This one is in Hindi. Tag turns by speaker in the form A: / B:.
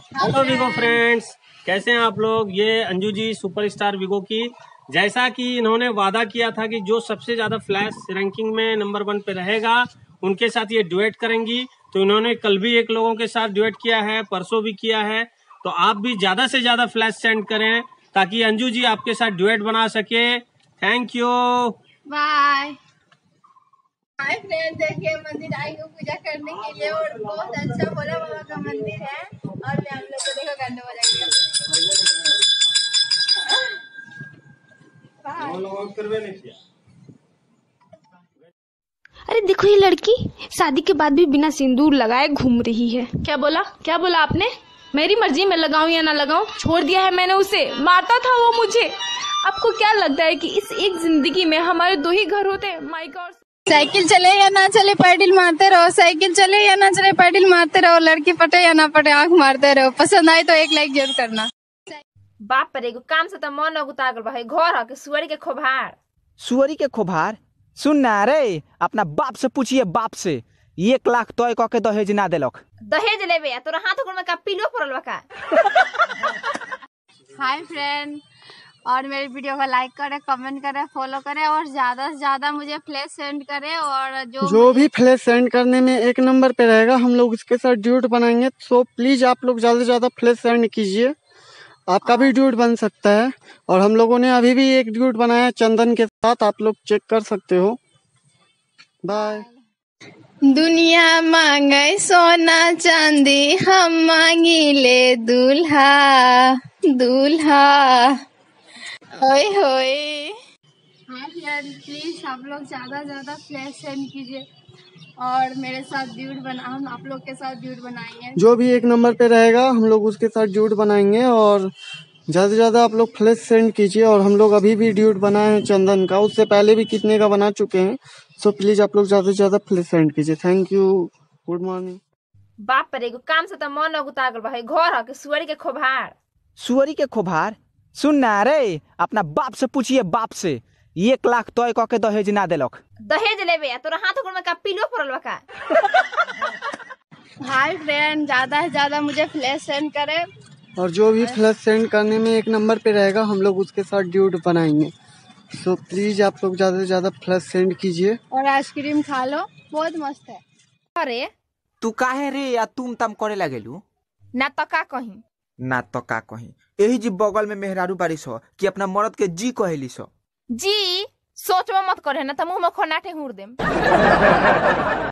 A: हेलो विगो फ्रेंड्स कैसे हैं आप लोग? ये अंजू जी सुपरस्टार विगो की। जैसा कि इन्होंने वादा किया था कि जो सबसे ज़्यादा फ्लैश रैंकिंग में नंबर वन पे रहेगा, उनके साथ ये ड्यूएट करेंगी। तो इन्होंने कल भी एक लोगों के साथ ड्यूएट किया है, परसों भी किया है। तो आप भी ज़्यादा से ज़्यादा फ्लैश सेंड करें, ताकि अंजू जी आपके साथ ड्यूएट बना सके। Thank you
B: bye hi friend देखिए मंदिर आई हूँ पूजा करने के लिए और बहुत अच्छा भोला बाबा का मंदिर है और मैं हम लोग को देखो गाना बजाएँगे
C: अरे देखो ये लड़की शादी के बाद भी बिना सिंदूर लगाए घूम रही है।
D: क्या बोला? क्या बोला आपने? मेरी मर्ज़ी में लगाऊँ या ना लगाऊँ छोड़ दिया है मैंने उसे। मारता था वो मुझे। आपको क्या लगता है कि इस एक ज़िंदगी में हमारे दो ही घर होते हैं? माई गॉड
B: साइकिल चले या ना चले पैडल मारते रहो। साइकिल चले या ना चले पैडल मारते रहो। लड़की पटे या ना पटे आँख मारते रहो। पसंद आए तो एक लाइक ज़रूर करना।
E: बाप पर एगो काम से तो मन उतार गल बा है घर ह के सुअरी के खोभार
F: सुअरी के खोभार सुन ना रे अपना बाप से पूछिए बाप से। एक लाख तय क के दहेज ना देलक।
E: दहेज लेबे तोरा हाथ गोड़ में का पिलो पड़ल बा
B: हाय फ्रेंड और मेरी वीडियो को लाइक करें कमेंट करें फॉलो करें और ज़्यादा से ज़्यादा मुझे फ्लैश सेंड करें और जो
G: जो भी फ्लैश सेंड करने में एक नंबर पे रहेगा हम लोग उसके साथ ड्यूट बनाएँगे। सो प्लीज़ आप लोग ज़्यादा से ज़्यादा फ्लैश सेंड कीजिए। आपका भी ड्यूट बन सकता है और हम लोगों ने अभी भी एक ड्यूट बनाया चंदन के साथ, आप लोग चेक कर सकते हो। बाय
B: दुनिया मांगे सोना, चांदी हम मांगी ले दूल्हा दूल्हा। होए हाँ फ्रेंड प्लीज़ आप लोग ज़्यादा ज़्यादा फ्लैश सेंड कीजिए। और मेरे साथ ड्यूट बना हम आप लोग के साथ ड्यूट बनाएँगे।
G: जो भी एक नंबर पे रहेगा हम लोग उसके साथ ड्यूट बनाएँगे और ज़्यादा से ज़्यादा आप लोग फ्लैश सेंड कीजिए और हम लोग अभी भी ड्यूट बनाए हैं चंदन का। उससे पहले भी कितने का बना चुके हैं सो प्लीज़ आप लोग ज़्यादा से ज़्यादा फ्लैश सेंड कीजिए। थैंक यू गुड मॉर्निंग
E: बाप पर एगो काम से तो मन उतार गल बा। है घर ह के सुअरी के खोभार।
F: सुअरी के खोभार? सुन ना रे अपना बाप से पूछिए बाप से। एक लाख तय क के दहेज ना देलक।
E: दहेज लेबे तोरा हाथ गोड़ में का पिलो पड़ल बा का?
B: हाय फ्रेंड ज़्यादा से ज़्यादा मुझे फ्लैश सेंड करें।
G: और जो भी फ्लैश सेंड करने में एक नंबर पे रहेगा हम लोग उसके साथ ड्यूट बनाएँगे। सो प्लीज़ आप लोग ज़्यादा से ज़्यादा फ्लैश सेंड कीजिए।
B: और आइसक्रीम खा लो बहुत मस्त है।
E: अरे
F: तू काहे रे या तुम तम करे लगेलू?
E: ना तो का कहीं।
F: ना तो का कही। यही जी बगल में मेहरारू बारिश हो कि अपना मर्द के जी कहेली सो।
E: जी सोचबो मत करे ना तो मुँह में खोनाटे हूर देम।